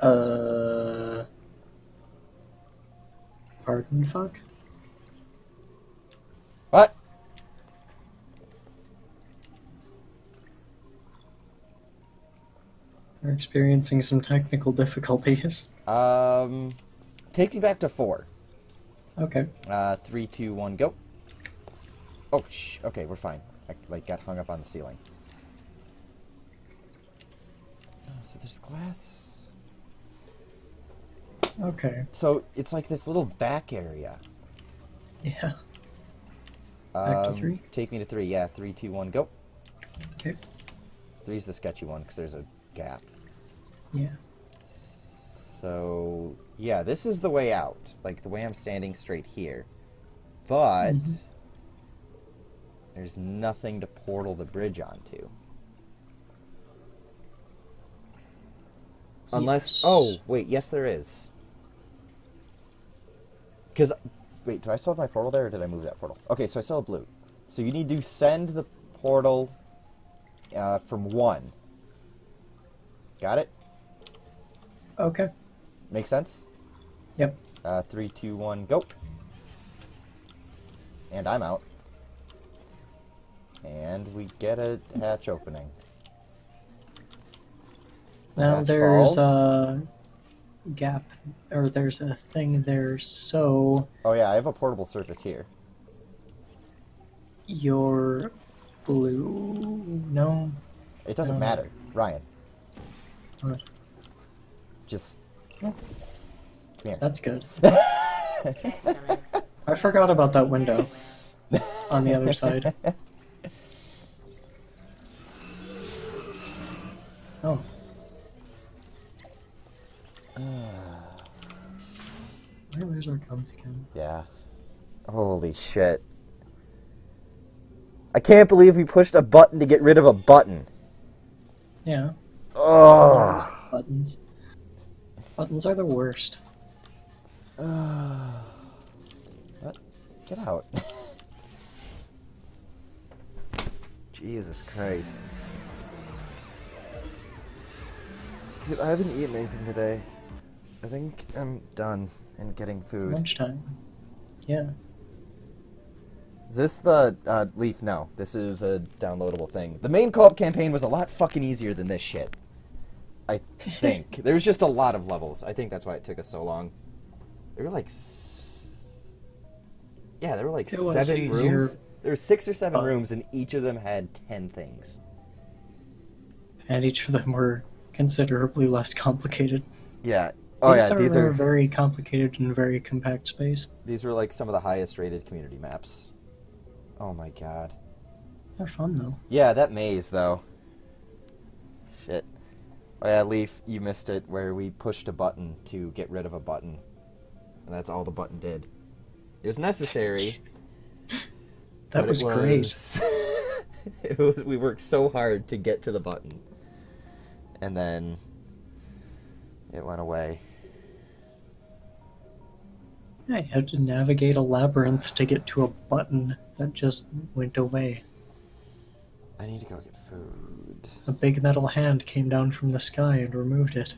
Uh. Pardon, fuck? What? We're experiencing some technical difficulties. Um, take me back to four. Okay. Uh, three, two, one, go. Oh, shh. Okay, we're fine. I like got hung up on the ceiling. Oh, so there's glass. Okay. So it's like this little back area. Yeah. Back to Um, three? Take me to three. Yeah, three, two, one, go. Okay. Three's the sketchy one because there's a gap. Yeah. So yeah, this is the way out. Like the way I'm standing straight here, but Mhm. there's nothing to portal the bridge onto. Unless, Yes. oh wait, yes there is. Because wait, do I still have my portal there, or did I move that portal? Okay, so I still have blue. So you need to send the portal uh, from one. Got it? Okay. Make sense? Yep. Uh, three, two, one, go. And I'm out. And we get a hatch opening. Now Hatch there's falls. a gap, or there's a thing there, so Oh yeah, I have a portable surface here. your blue. No. It doesn't Um, matter, Ryan. What? Just come here. that's good. I forgot about that window on the other side. Oh, guns again? Yeah. Holy shit. I can't believe we pushed a button to get rid of a button. Yeah, Oh. buttons. Buttons are the worst. What? Get out. Jesus Christ. Dude, I haven't eaten anything today. I think I'm done in getting food. Lunchtime. Yeah. Is this the uh, Leaf? No, this is a downloadable thing. The main co-op campaign was a lot fucking easier than this shit. I think there was just a lot of levels. I think that's why it took us so long. There were like, s- yeah, there were like It seven rooms. There were six or seven but- rooms, and each of them had ten things. And each of them were considerably less complicated. Yeah. Oh these yeah, are these are very complicated in very compact space. these were like some of the highest rated community maps. Oh my god. They're fun though. Yeah, that maze though. Shit. Oh yeah, Leaf, you missed it where we pushed a button to get rid of a button. And that's all the button did. It was necessary. That was, it great. it was we worked so hard to get to the button. And then it went away. I had to navigate a labyrinth to get to a button that just went away. I need to go get food. A big metal hand came down from the sky and removed it.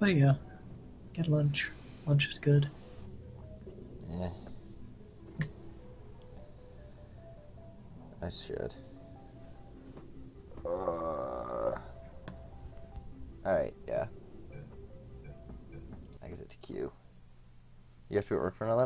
But yeah, get lunch. Lunch is good. Eh. I should. Alright, yeah. Exit to queue. You have to work for another